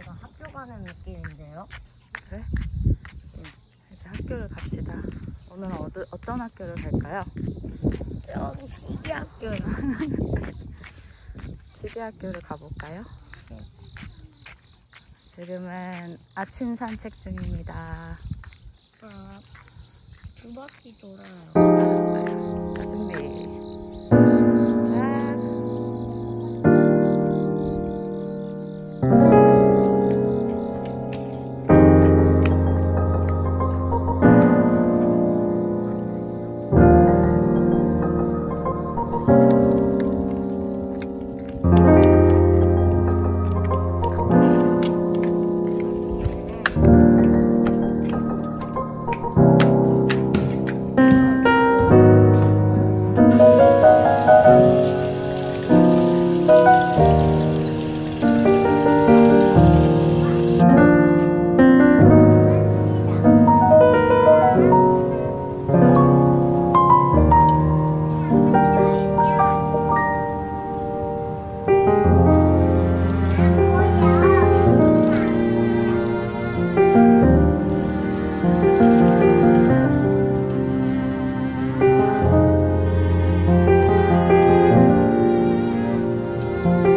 제가 학교 가는 느낌인데요. 그래? 이제 학교를 갑시다. 오늘은 어드, 어떤 학교를 갈까요? 여기 시기 학교. 시계 학교를 가볼까요? 네. 지금은 아침 산책 중입니다. 아, 두 바퀴 돌아요. 알았어요. 자, 준비. 우유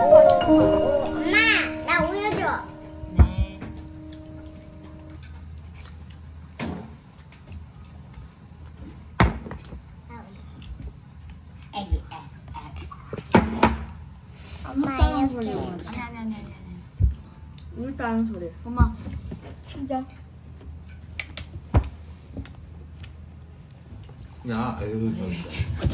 엄마, 나 우유 줘. 네. 애기, 엄마 이렇게. 아니, 아니, 아니, 아니. 아니. 물 따는 소리. 엄마. 야, 아유, 진짜.